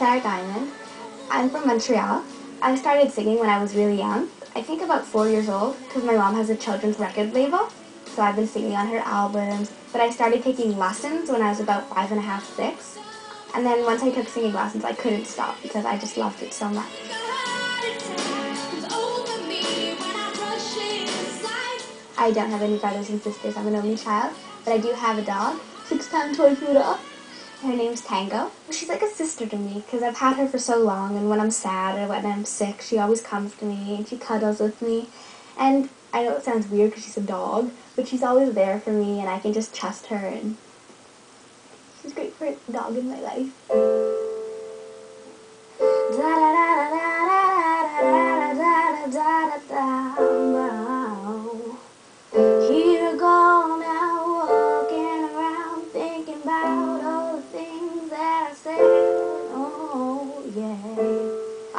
Sara Diamond. I'm from Montreal. I started singing when I was really young. I think about four years old because my mom has a children's record label. So I've been singing on her albums. But I started taking lessons when I was about five and a half, six. And then once I took singing lessons, I couldn't stop because I just loved it so much. I don't have any brothers and sisters. I'm an only child. But I do have a dog, six-time toy poodle. Her name's Tango. She's like a sister to me because I've had her for so long, and when I'm sad or when I'm sick, she always comes to me and she cuddles with me. And I know it sounds weird because she's a dog, but she's always there for me, and I can just trust her. And she's great for a dog in my life. Here I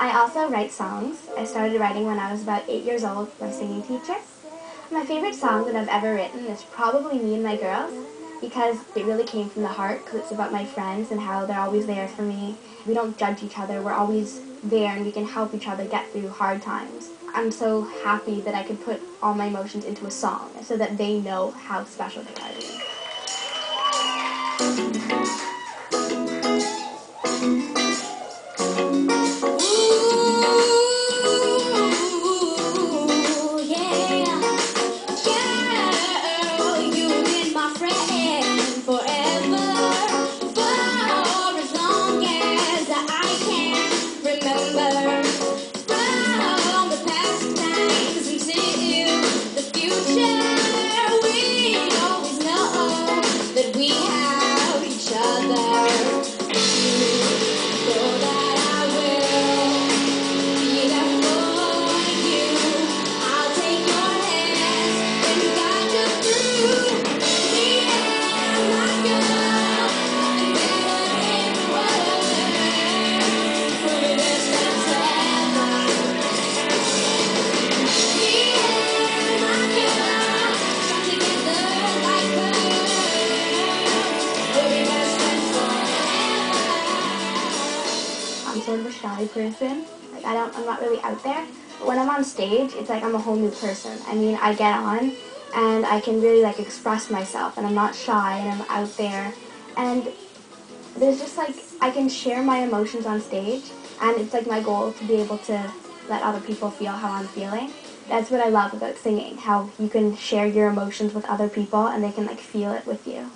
I also write songs. I started writing when I was about eight years old with my singing teacher. My favorite song that I've ever written is probably Me and My Girls because it really came from the heart because it's about my friends and how they're always there for me. We don't judge each other. We're always there and we can help each other get through hard times. I'm so happy that I could put all my emotions into a song so that they know how special they are to me. Person. Like I don't, I'm not really out there. But when I'm on stage, it's like I'm a whole new person. I mean, I get on and I can really like express myself, and I'm not shy, and I'm out there, and there's just like I can share my emotions on stage, and it's like my goal to be able to let other people feel how I'm feeling. That's what I love about singing, how you can share your emotions with other people and they can like feel it with you.